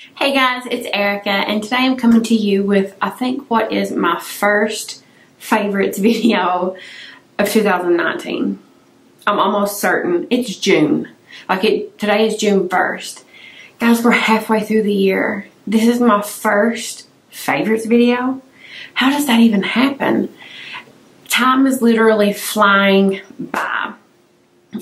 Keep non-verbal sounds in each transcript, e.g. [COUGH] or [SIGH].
Hey guys, it's Erica and today I'm coming to you with I think what is my first favorites [LAUGHS] video of 2019. I'm almost certain it's June. Like it today is June 1st. Guys, we're halfway through the year. This is my first favorites video. How does that even happen? Time is literally flying by.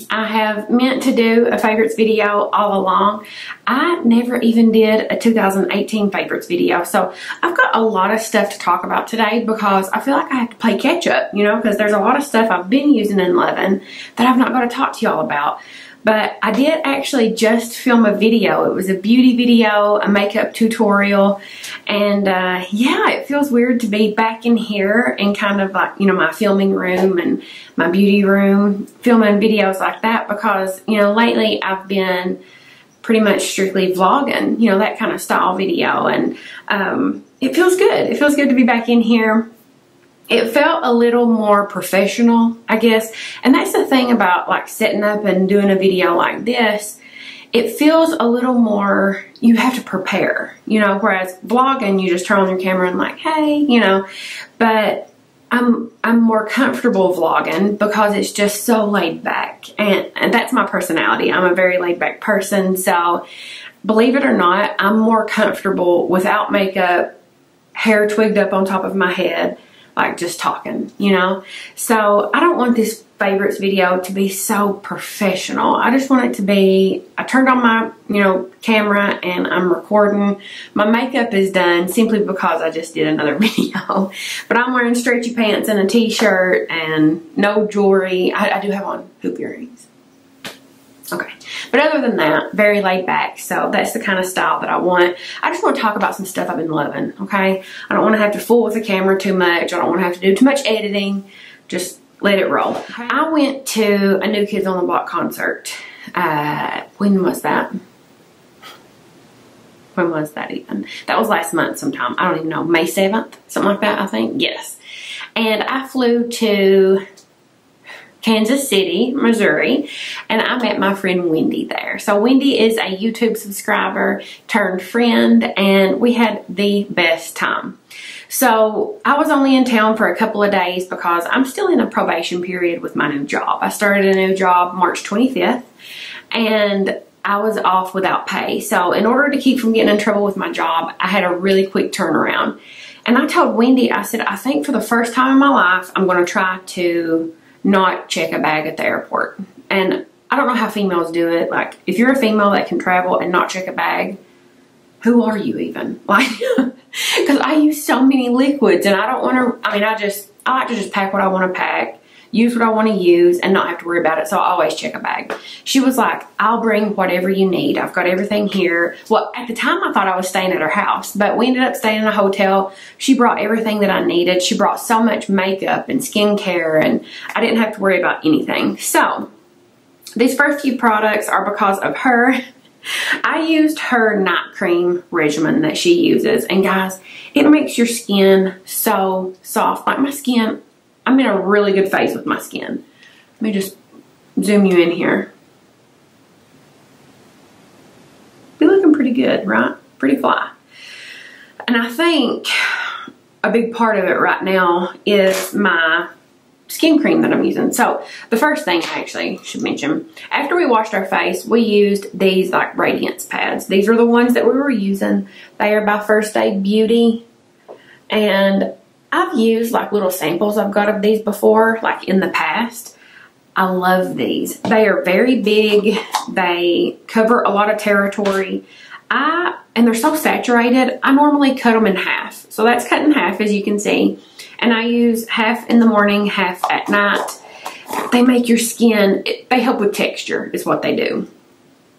I have meant to do a favorites video all along. I never even did a 2018 favorites video. So I've got a lot of stuff to talk about today because I feel like I have to play catch up, you know, because there's a lot of stuff I've been using in 11 that I've not got to talk to y'all about. But I did actually just film a video. It was a beauty video, a makeup tutorial. And uh, yeah, it feels weird to be back in here in kind of like, you know, my filming room and my beauty room, filming videos like that because, you know, lately I've been pretty much strictly vlogging, you know, that kind of style video. And um, it feels good. It feels good to be back in here it felt a little more professional, I guess. And that's the thing about like setting up and doing a video like this. It feels a little more, you have to prepare, you know, whereas vlogging, you just turn on your camera and like, hey, you know, but I'm, I'm more comfortable vlogging because it's just so laid back and, and that's my personality. I'm a very laid back person. So believe it or not, I'm more comfortable without makeup, hair twigged up on top of my head, like just talking, you know? So I don't want this favorites video to be so professional. I just want it to be, I turned on my, you know, camera and I'm recording. My makeup is done simply because I just did another [LAUGHS] video. But I'm wearing stretchy pants and a t-shirt and no jewelry. I, I do have on hoop earrings. Okay. But other than that, very laid back. So that's the kind of style that I want. I just want to talk about some stuff I've been loving, okay? I don't want to have to fool with the camera too much. I don't want to have to do too much editing. Just let it roll. Okay. I went to a New Kids on the Block concert. Uh, when was that? When was that even? That was last month sometime. I don't even know. May 7th? Something like that, I think. Yes. And I flew to Kansas City, Missouri, and I met my friend Wendy there. So Wendy is a YouTube subscriber turned friend, and we had the best time. So I was only in town for a couple of days because I'm still in a probation period with my new job. I started a new job March 25th, and I was off without pay. So in order to keep from getting in trouble with my job, I had a really quick turnaround. And I told Wendy, I said, I think for the first time in my life, I'm going to try to not check a bag at the airport. And I don't know how females do it. Like, if you're a female that can travel and not check a bag, who are you even? [LAUGHS] Like, because I use so many liquids and I don't want to, I mean, I just, I like to just pack what I want to pack, use what I want to use and not have to worry about it. So I always check a bag. She was like, I'll bring whatever you need. I've got everything here. Well, at the time I thought I was staying at her house, but we ended up staying in a hotel. She brought everything that I needed. She brought so much makeup and skincare and I didn't have to worry about anything. So these first few products are because of her. [LAUGHS] I used her night cream regimen that she uses. And guys, it makes your skin so soft. Like my skin, I'm in a really good phase with my skin. Let me just zoom you in here. Be looking pretty good, right? Pretty fly. And I think a big part of it right now is my skin cream that I'm using. So the first thing I actually should mention, after we washed our face, we used these like radiance pads. These are the ones that we were using. They are by First Aid Beauty. And I've used like little samples I've got of these before, like in the past. I love these. They are very big. They cover a lot of territory. I, and they're so saturated, I normally cut them in half. So that's cut in half as you can see and I use half in the morning, half at night. They make your skin, they help with texture is what they do.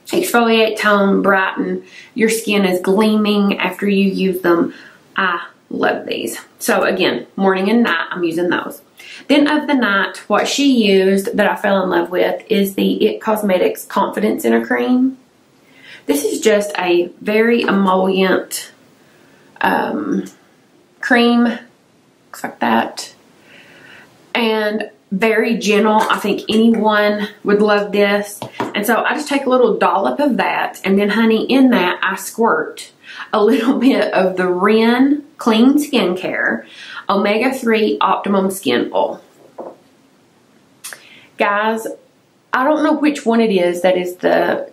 Exfoliate, tone, brighten. Your skin is gleaming after you use them. I love these. So again, morning and night, I'm using those. Then of the night, what she used that I fell in love with is the IT Cosmetics Confidence in a Cream. This is just a very emollient um, cream looks like that. And very gentle. I think anyone would love this. And so I just take a little dollop of that and then honey in that I squirt. A little [LAUGHS] bit of the Ren Clean Skincare Omega-3 Optimum Skin Oil. Guys, I don't know which one it is that is the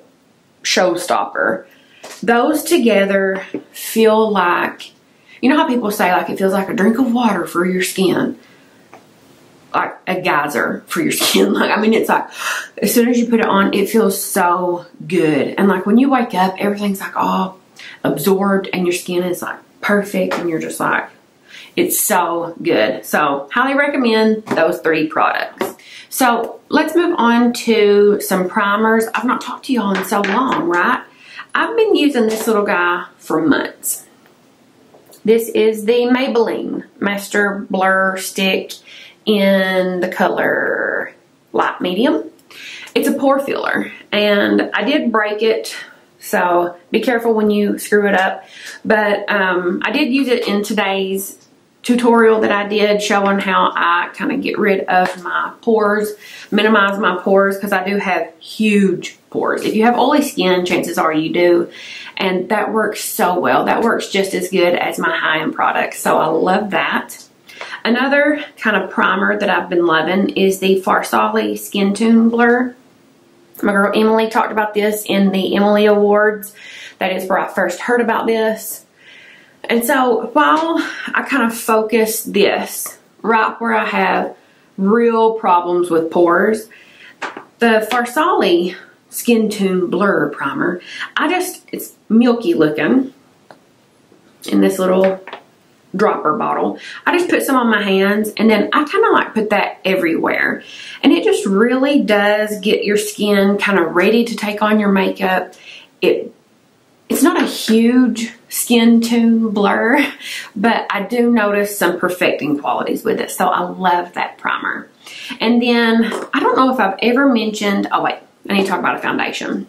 showstopper. Those together feel like, you know how people say like it feels like a drink of water for your skin? Like a geyser for your [LAUGHS] skin. Like, I mean, it's like, as soon as you put it on, it feels so good. And like when you wake up, everything's like all absorbed and your skin is like perfect and you're just like, it's so good. So highly recommend those three products. So let's move on to some primers. I've not talked to y'all in so long, right? I've been using this little guy for months. This is the Maybelline Master Blur Stick in the color light medium. It's a pore filler and I did break it so be careful when you screw it up. But um, I did use it in today's tutorial that I did showing how I kind of get rid of my pores, minimize my pores because I do have huge pores. If you have oily skin, chances are you do. And that works so well. That works just as good as my high-end products. So I love that. Another kind of primer that I've been loving is the Farsali Skin Tune Blur. My girl Emily talked about this in the Emily Awards. That is where I first heard about this. And so while I kind of focus this right where I have real problems with pores, the Farsali Skin Tune Blur Primer, I just, it's milky looking in this little dropper bottle. I just put some on my hands and then I kind of like put that everywhere. And it just really does get your skin kind of ready to take on your makeup. It It's not a huge skin tone blur, [LAUGHS] but I do notice some perfecting qualities with it. So I love that primer. And then, I don't know if I've ever mentioned, oh wait, I need to talk about a foundation.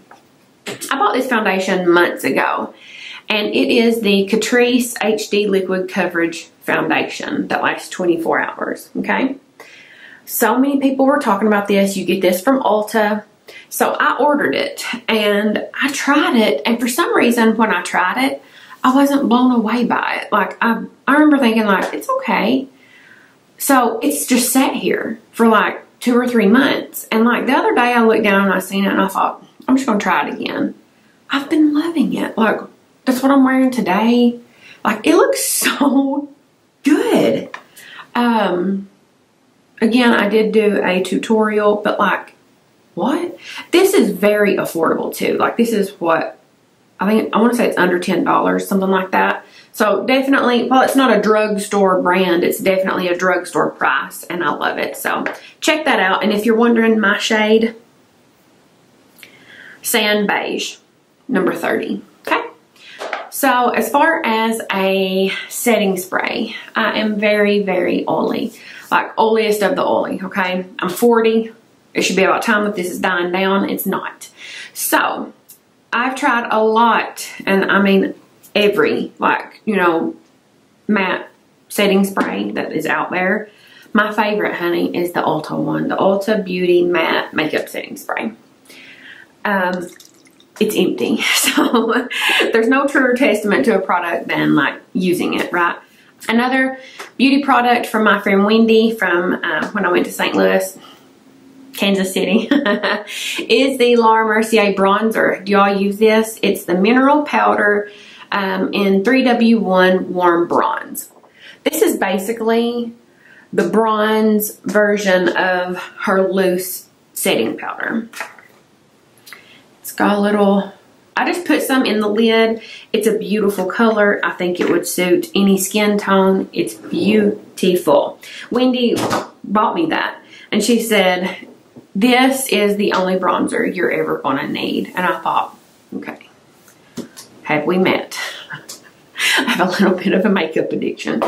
I bought this foundation months ago and it is the Catrice HD Liquid Coverage Foundation that lasts 24 hours, okay? So many people were talking about this. You get this from Ulta. So I ordered it and I tried it and for some reason when I tried it, I wasn't blown away by it. Like I, I remember thinking like, it's okay. So it's just sat here for like two or three months. And like the other day I looked down and I seen it and I thought, I'm just to try it again. I've been loving it. Like that's what I'm wearing today. Like it looks [LAUGHS] so good. Um, again, I did do a tutorial, but like, what? This is very affordable too. Like this is what, I think, I want to say it's under $10, something like that. So definitely, well, it's not a drugstore brand, it's definitely a drugstore price, and I love it. So check that out. And if you're wondering my shade, Sand Beige, number 30. So as far as a setting spray, I am very, very oily. Like oiliest of the oily, okay? I'm 40. It should be about time that this is dying down. It's not. So I've tried a lot, and I mean every, like, you know, matte setting spray that is out there. My favorite, honey, is the Ulta one. The Ulta Beauty Matte Makeup Setting Spray. Um, it's empty. [LAUGHS] So there's no truer testament to a product than like using it, right? Another beauty product from my friend Wendy from uh, when I went to St. Louis, Kansas City, [LAUGHS] is the Laura Mercier bronzer. Do y'all use this? It's the mineral powder um, in 3W1 warm bronze. This is basically the bronze version of her loose setting powder got a little, I just put some in the lid. It's a beautiful color. I think it would suit any skin tone. It's beautiful. Wendy bought me that and she said, this is the only bronzer you're ever gonna need. And I thought, okay, have we met? [LAUGHS] I have a little bit of a makeup addiction.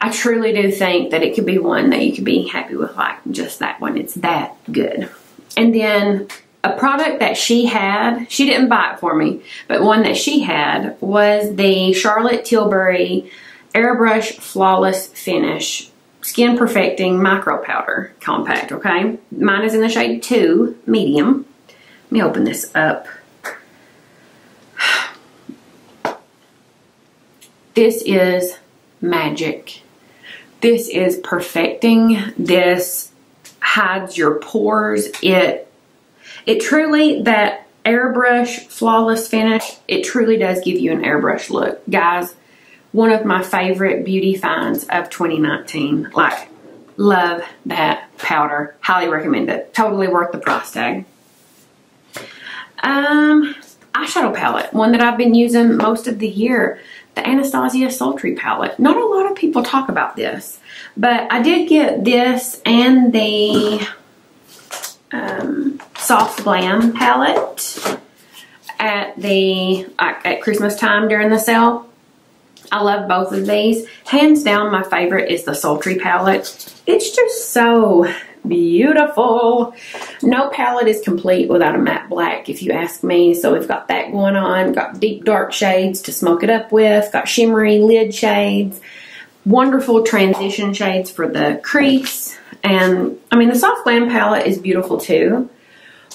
I truly do think that it could be one that you could be happy with like just that one. It's that good. And then a product that she had, she didn't buy it for me, but one that she had was the Charlotte Tilbury Airbrush Flawless Finish Skin Perfecting Micro Powder Compact, okay? Mine is in the shade 2, medium. Let me open this up. [SIGHS] This is magic. This is perfecting. This hides your pores. It, it truly, that airbrush flawless finish, it truly does give you an airbrush look. Guys, one of my favorite beauty finds of 2019. Like, love that powder. Highly recommend it. Totally worth the price tag. Um, eyeshadow palette, one that I've been using most of the year, the Anastasia Sultry palette. Not a lot of people talk about this, but I did get this and the um, Soft Glam palette at the at Christmas time during the sale. I love both of these. Hands down, my favorite is the Sultry palette. It's just so beautiful. No palette is complete without a matte black, if you ask me. So we've got that going on. Got deep dark shades to smoke it up with. Got shimmery lid shades. Wonderful transition shades for the crease. And, I mean, the Soft Glam palette is beautiful too.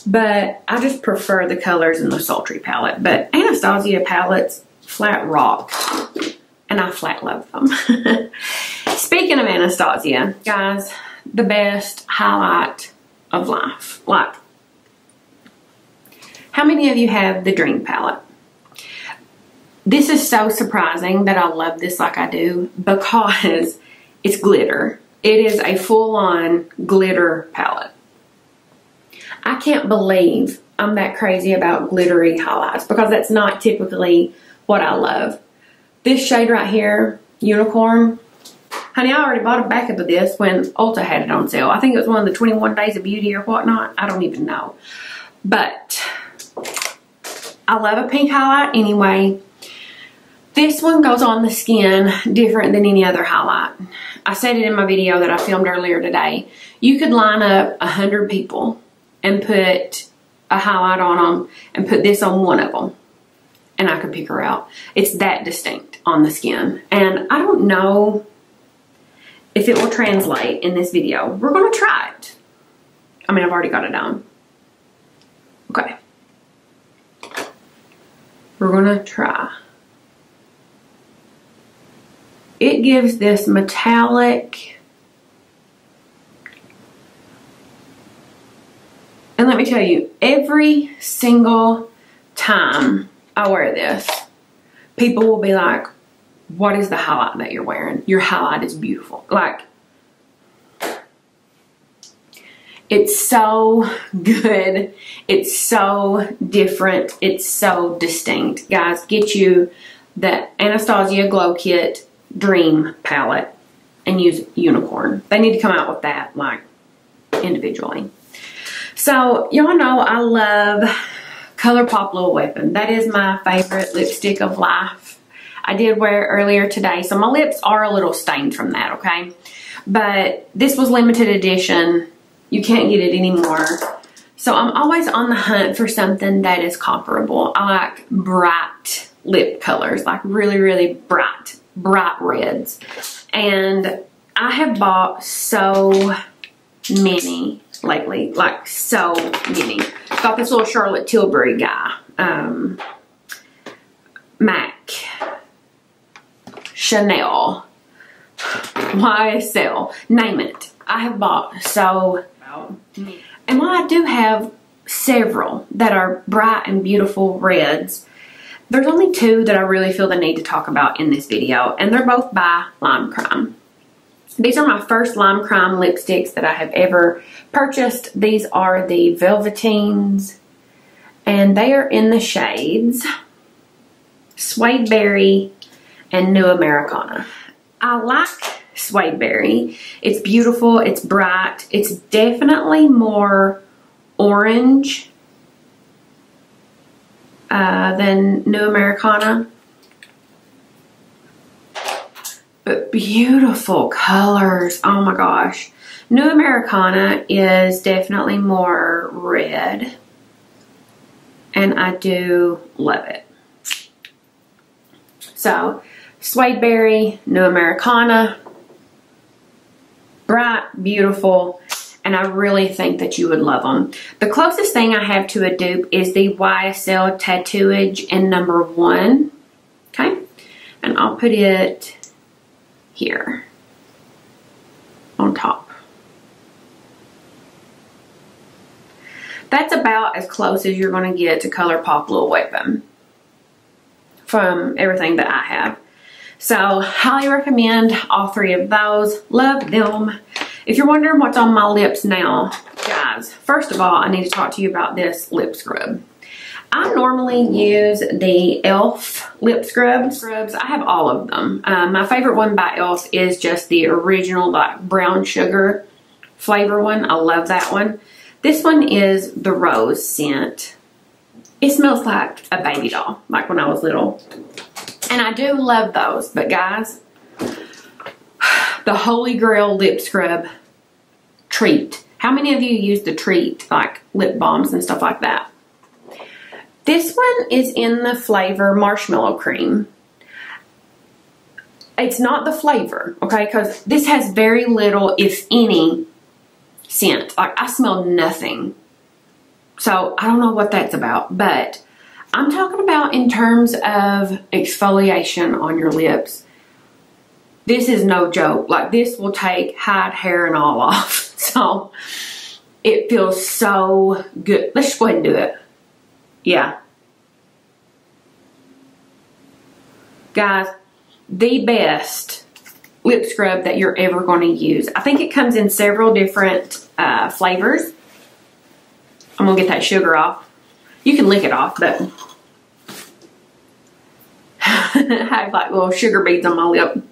But I just prefer the colors in the Sultry palette. But Anastasia palettes, flat rock and I flat love them. [LAUGHS] Speaking of Anastasia, guys, the best highlight of life. Like, how many of you have the Dream Palette? This is so surprising that I love this like I do because [LAUGHS] it's glitter. It is a full-on glitter palette. I can't believe I'm that crazy about glittery highlights because that's not typically what I love. This shade right here, Unicorn, honey, I already bought a backup of this when Ulta had it on sale. I think it was one of the 21 Days of Beauty or whatnot. I don't even know. But I love a pink highlight anyway. This one goes on the skin different than any other highlight. I said it in my video that I filmed earlier today. You could line up a hundred people and put a highlight on them and put this on one of them and I could pick her out. It's that distinct on the skin. And I don't know if it will translate in this video. We're going to try it. I mean, I've already got it on. Okay. We're going to try. It gives this metallic... And let me tell you, every single time I wear this, people will be like, what is the highlight that you're wearing? Your highlight is beautiful. Like, it's so good. It's so different. It's so distinct. Guys, get you the Anastasia Glow Kit Dream palette and use Unicorn. They need to come out with that, like, individually. So, y'all know I love ColourPop Little Weapon. That is my favorite lipstick of life. I did wear it earlier today, so my lips are a little stained from that, okay? But this was limited edition. You can't get it anymore. So I'm always on the hunt for something that is comparable. I like bright lip colors, like really, really bright, bright reds. And I have bought so many lately, like so many. Got this little Charlotte Tilbury guy, um, MAC, Chanel, YSL, name it. I have bought so, and while I do have several that are bright and beautiful reds, there's only two that I really feel the need to talk about in this video, and they're both by Lime Crime. These are my first Lime Crime lipsticks that I have ever purchased. These are the Velvetines, and they are in the shades Suedeberry and New Americana. I like Suedeberry. It's beautiful, it's bright, it's definitely more orange uh, than New Americana. but beautiful colors. Oh my gosh. New Americana is definitely more red. And I do love it. So, Suedeberry, New Americana, bright, beautiful, and I really think that you would love them. The closest thing I have to a dupe is the YSL Tatouage in number one. Okay? and I'll put it here on top. That's about as close as you're going to get to ColourPop Little Weapon from everything that I have. So highly recommend all three of those. Love them. If you're wondering what's on my lips now, guys, first of all, I need to talk to you about this lip scrub. I normally use the e.l.f. lip scrubs. scrubs. I have all of them. Um, my favorite one by e.l.f. is just the original like brown sugar flavor one. I love that one. This one is the rose scent. It smells like a baby doll, like when I was little. And I do love those, but guys, [SIGHS] the Holy Grail lip scrub treat. How many of you use the treat, like lip balms and stuff like that? This one is in the flavor marshmallow cream. It's not the flavor, okay? Because this has very little, if any, scent. Like, I smell nothing. So, I don't know what that's about. But, I'm talking about in terms of exfoliation on your lips. This is no joke. Like, this will take hide, hair, and all off. [LAUGHS] So, it feels so good. Let's just go ahead and do it. Yeah. Guys, the best lip scrub that you're ever going to use. I think it comes in several different uh, flavors. I'm going to get that sugar off. You can lick it off, but [LAUGHS] I have like little sugar beads on my lip.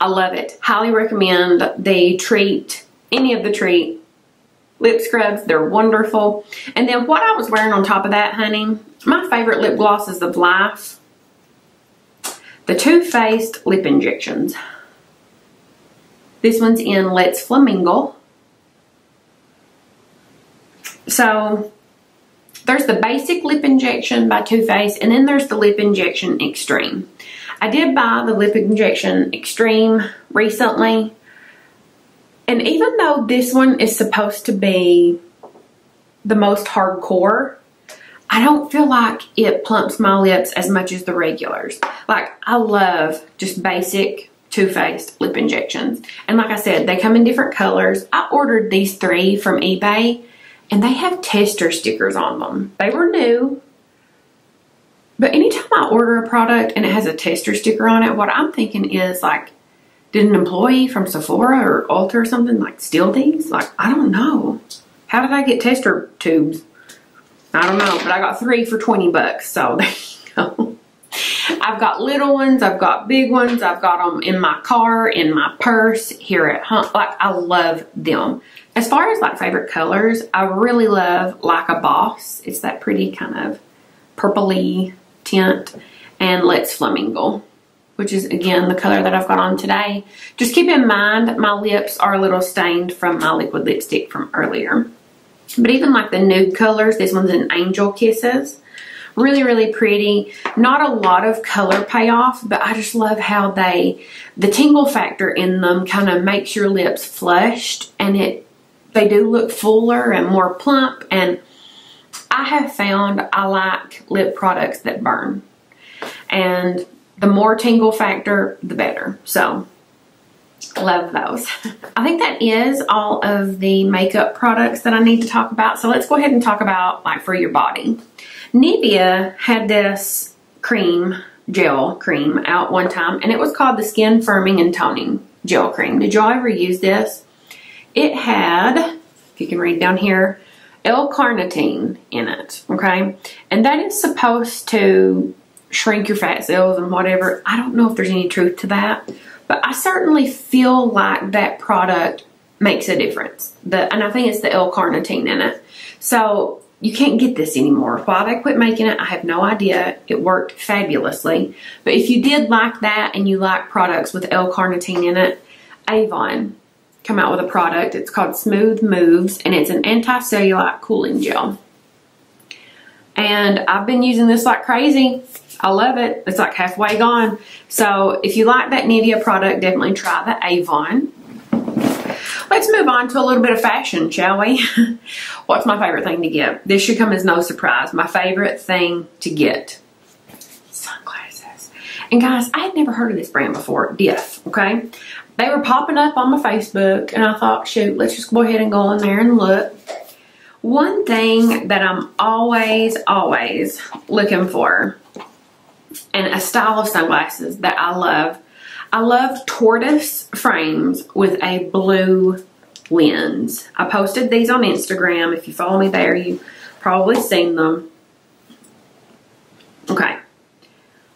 I love it. Highly recommend the Treat, any of the Treat lip scrubs. They're wonderful. And then what I was wearing on top of that, honey, my favorite lip gloss is the Life. The Too Faced Lip Injections. This one's in Let's Flamingo. So, there's the basic lip injection by Too Faced, and then there's the lip injection extreme. I did buy the lip injection extreme recently and even though this one is supposed to be the most hardcore, I don't feel like it plumps my lips as much as the regulars. Like, I love just basic Too Faced lip injections. And like I said, they come in different colors. I ordered these three from eBay, and they have tester stickers on them. They were new. But anytime I order a product and it has a tester sticker on it, what I'm thinking is like, did an employee from Sephora or Ulta or something like steal these? Like, I don't know. How did I get tester tubes? I don't know, but I got three for 20 bucks. So [LAUGHS] there you go. I've got little ones. I've got big ones. I've got them in my car, in my purse, here at home. Like, I love them. As far as like favorite colors, I really love Like a Boss. It's that pretty kind of purpley tint. And Let's Flamingo which is again the color that I've got on today. Just keep in mind my lips are a little stained from my liquid lipstick from earlier. But even like the nude colors, this one's in Angel Kisses. Really, really pretty. Not a lot of color payoff, but I just love how they, the tingle factor in them kind of makes your lips flushed and it, they do look fuller and more plump and I have found I like lip products that burn. And the more tingle factor, the better. So, love those. [LAUGHS] I think that is all of the makeup products that I need to talk about. So let's go ahead and talk about like for your body. Nivea had this cream, gel cream out one time and it was called the Skin Firming and Toning Gel Cream. Did y'all ever use this? It had, if you can read down here, L-carnitine in it, okay? And that is supposed to shrink your fat cells and whatever. I don't know if there's any truth to that, but I certainly feel like that product makes a difference. The, and I think it's the L-carnitine in it. So you can't get this anymore. Why they quit making it, I have no idea. It worked fabulously. But if you did like that and you like products with L-carnitine in it, Avon come out with a product. It's called Smooth Moves and it's an anti-cellulite cooling gel. And I've been using this like crazy. I love it. It's like halfway gone. So if you like that Nivea product, definitely try the Avon. Let's move on to a little bit of fashion, shall we? [LAUGHS] What's my favorite thing to get? This should come as no surprise. My favorite thing to get. Sunglasses. And guys, I had never heard of this brand before, Diff, okay? They were popping up on my Facebook and I thought, shoot, let's just go ahead and go in there and look. One thing that I'm always, always looking for and a style of sunglasses that I love. I love tortoise frames with a blue lens. I posted these on Instagram. If you follow me there, you probably seen them. Okay.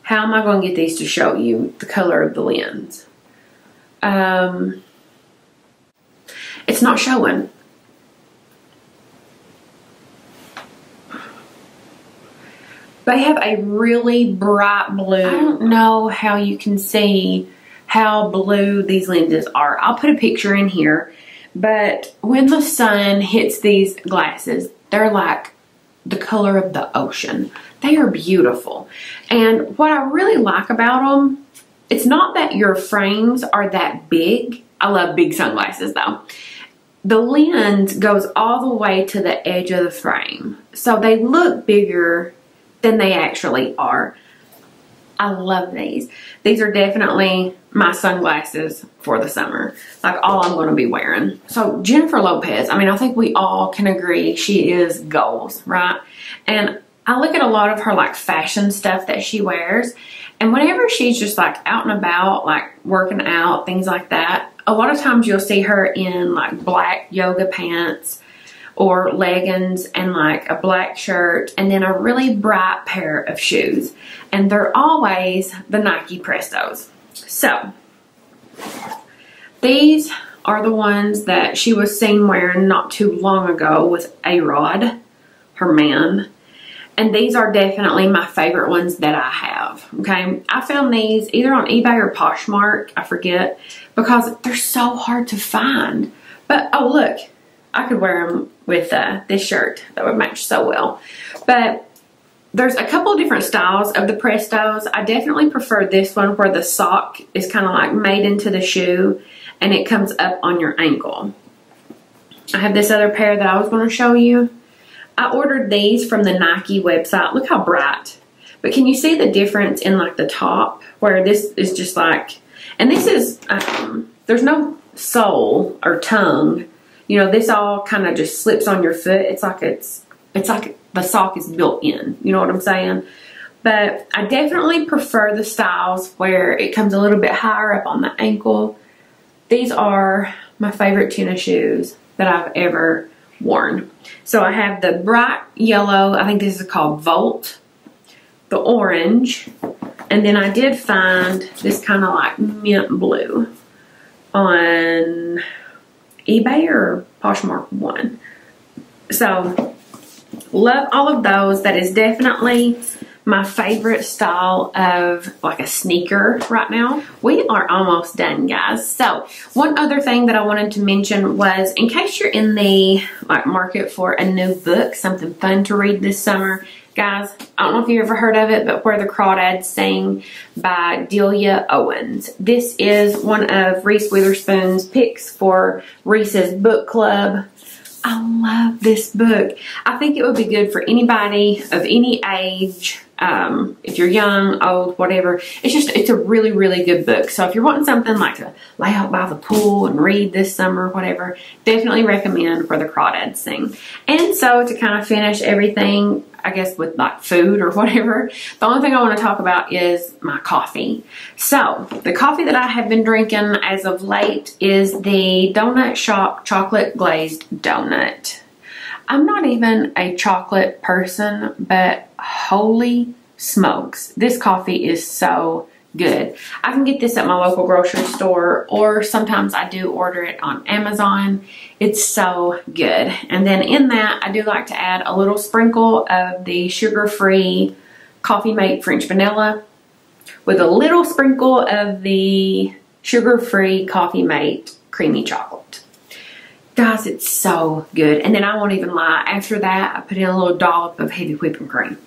How am I going to get these to show you the color of the lens? Um, it's not showing. They have a really bright blue. I don't know how you can see how blue these lenses are. I'll put a picture in here. But when the sun hits these glasses, they're like the color of the ocean. They are beautiful. And what I really like about them, it's not that your frames are that big. I love big sunglasses though. The lens goes all the way to the edge of the frame. So they look bigger than they actually are. I love these. These are definitely my sunglasses for the summer. Like all I'm going to be wearing. So Jennifer Lopez, I mean, I think we all can agree she is goals, right? And I look at a lot of her like fashion stuff that she wears. And whenever she's just like out and about, like working out, things like that, a lot of times you'll see her in like black yoga pants or leggings and like a black shirt and then a really bright pair of shoes. And they're always the Nike Prestos. So, these are the ones that she was seen wearing not too long ago with A-Rod, her man. And these are definitely my favorite ones that I have, okay? I found these either on eBay or Poshmark, I forget, because they're so hard to find. But, oh look, I could wear them with uh, this shirt. That would match so well. But there's a couple of different styles of the Prestos. I definitely prefer this one where the sock is kind of like made into the shoe and it comes up on your ankle. I have this other pair that I was going to show you. I ordered these from the Nike website. Look how bright. But can you see the difference in like the top where this is just like, and this is, um, there's no sole or tongue you know, this all kind of just slips on your foot. It's like it's, it's like the sock is built in. You know what I'm saying? But I definitely prefer the styles where it comes a little bit higher up on the ankle. These are my favorite tennis shoes that I've ever worn. So I have the bright yellow, I think this is called Volt, the orange, and then I did find this kind of like mint blue on eBay or Poshmark one. So love all of those. That is definitely my favorite style of like a sneaker right now. We are almost done guys. So one other thing that I wanted to mention was in case you're in the like market for a new book, something fun to read this summer, Guys, I don't know if you ever heard of it, but Where the Crawdads Sing by Delia Owens. This is one of Reese Witherspoon's picks for Reese's book club. I love this book. I think it would be good for anybody of any age, um, if you're young, old, whatever. It's just, it's a really, really good book. So if you're wanting something like to lay out by the pool and read this summer, whatever, definitely recommend Where the Crawdads Sing. And so to kind of finish everything, I guess with like food or [LAUGHS] whatever, the only thing I want to talk about is my coffee. So the coffee that I have been drinking as of late is the Donut Shop Chocolate Glazed Donut. I'm not even a chocolate person, but holy smokes, this coffee is so good. I can get this at my local grocery store or sometimes I do order it on Amazon. It's so good. And then in that, I do like to add a little sprinkle of the sugar-free Coffee Mate French Vanilla with a little sprinkle of the sugar-free Coffee Mate Creamy Chocolate. Guys, it's so good. And then I won't even lie. After that, I put in a little dollop of heavy whipping cream.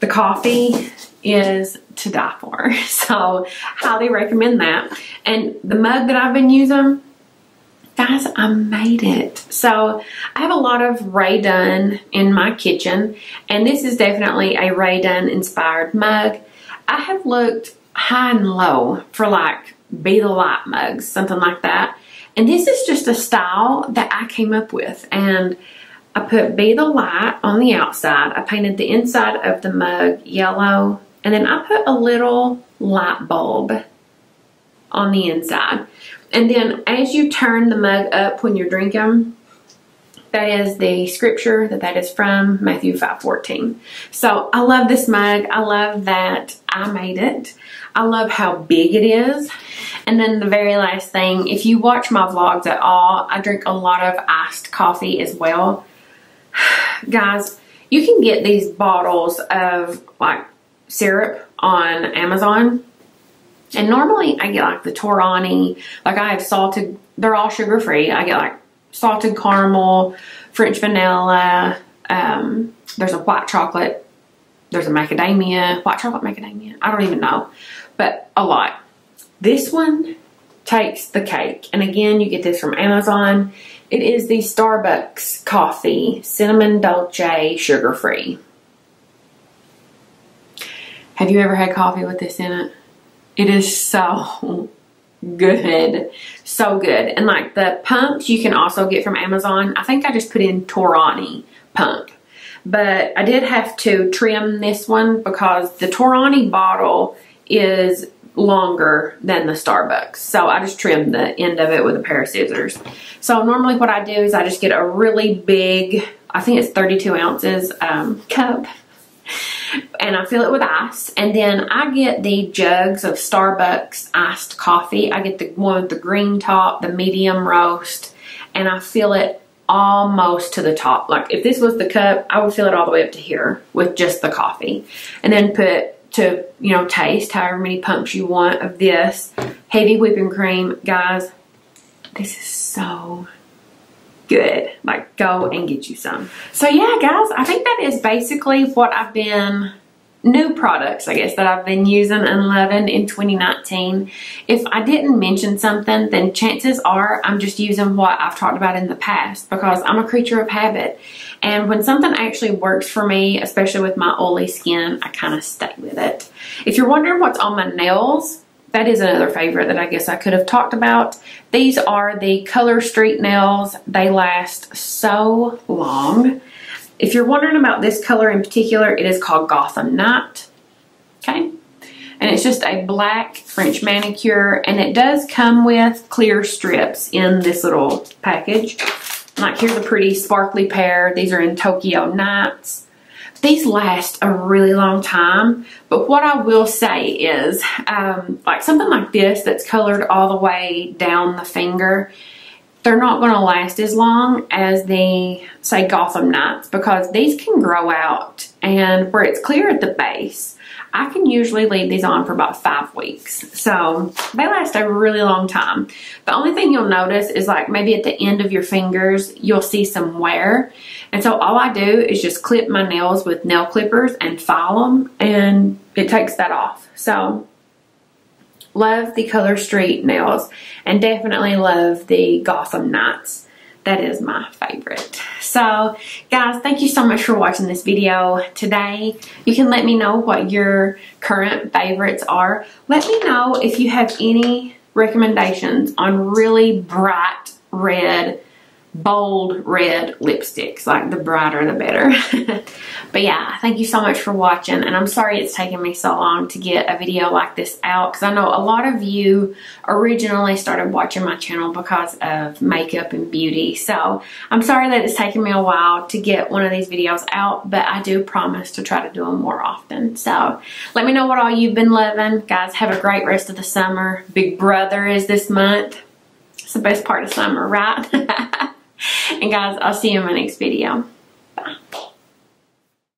The coffee is to die for. [LAUGHS] So highly recommend that. And the mug that I've been using, guys, I made it. So I have a lot of Rae Dunn in my kitchen. And this is definitely a Rae Dunn inspired mug. I have looked high and low for like Be the Light mugs, something like that. And this is just a style that I came up with. And I put Be the Light on the outside. I painted the inside of the mug yellow. And then I put a little light bulb on the inside. And then as you turn the mug up when you're drinking, that is the scripture that that is from Matthew 5:14. So I love this mug. I love that I made it. I love how big it is. And then the very last thing, if you watch my vlogs at all, I drink a lot of iced coffee as well. [SIGHS] Guys, you can get these bottles of like syrup on Amazon. And normally I get like the Torani, like I have salted, they're all sugar free. I get like salted caramel, French vanilla, um, there's a white chocolate, there's a macadamia, white chocolate macadamia, I don't even know, but a lot. This one takes the cake. And again, you get this from Amazon. It is the Starbucks coffee, cinnamon dolce, sugar free. Have you ever had coffee with this in it? It is so good. So good. And like the pumps you can also get from Amazon. I think I just put in Torani pump. But I did have to trim this one because the Torani bottle is longer than the Starbucks. So I just trimmed the end of it with a pair of scissors. So normally what I do is I just get a really big, I think it's 32 ounces um, cup and I fill it with ice. And then I get the jugs of Starbucks iced coffee. I get the one with the green top, the medium roast, and I fill it almost to the top. Like if this was the cup, I would fill it all the way up to here with just the coffee. And then put to, you know, taste however many pumps you want of this. Heavy whipping cream. Guys, this is so good. Like go and get you some. So yeah, guys, I think that is basically what I've been new products, I guess, that I've been using and loving in 2019. If I didn't mention something, then chances are I'm just using what I've talked about in the past because I'm a creature of habit. And when something actually works for me, especially with my oily skin, I kind of stay with it. If you're wondering what's on my nails, that is another favorite that I guess I could have talked about. These are the Color Street nails. They last so long. If you're wondering about this color in particular, it is called Gotham Night. Okay. And it's just a black French manicure. And it does come with clear strips in this little package. Like here's a pretty sparkly pair. These are in Tokyo Nights. These last a really long time, but what I will say is, um, like something like this that's colored all the way down the finger, they're not going to last as long as the, say, Gotham Nights because these can grow out and where it's clear at the base, I can usually leave these on for about five weeks. So they last a really long time. The only thing you'll notice is like maybe at the end of your fingers, you'll see some wear. And so all I do is just clip my nails with nail clippers and file them and it takes that off. So love the Color Street nails and definitely love the Gotham Nights. That is my favorite. So guys, thank you so much for watching this video today. You can let me know what your current favorites are. Let me know if you have any recommendations on really bright red bold red lipsticks. Like the brighter the better. [LAUGHS] but yeah, thank you so much for watching. And I'm sorry it's taken me so long to get a video like this out. Because I know a lot of you originally started watching my channel because of makeup and beauty. So I'm sorry that it's taken me a while to get one of these videos out. But I do promise to try to do them more often. So let me know what all you've been loving. Guys, have a great rest of the summer. Big Brother is this month. It's the best part of summer, right? [LAUGHS] And guys, I'll see you in my next video. Bye.